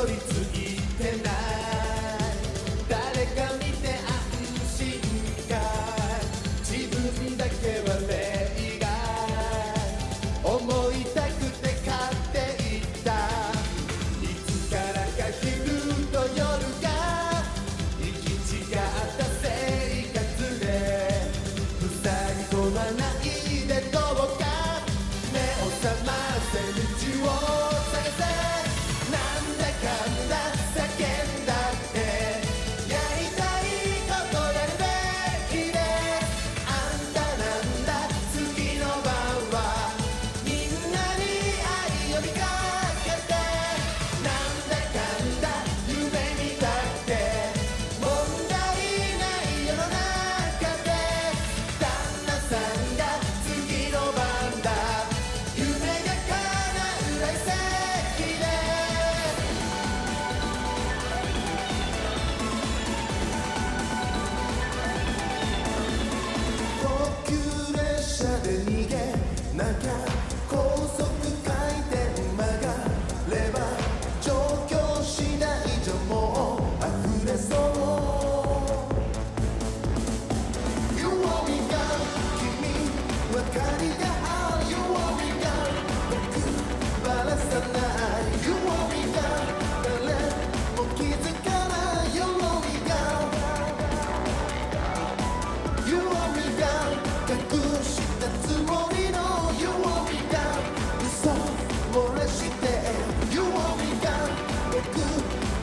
誰か見て安心か自分だけは例外思いたくて買っていったいつからか昼と夜が行き違った生活で塞ぎ込まない Nakata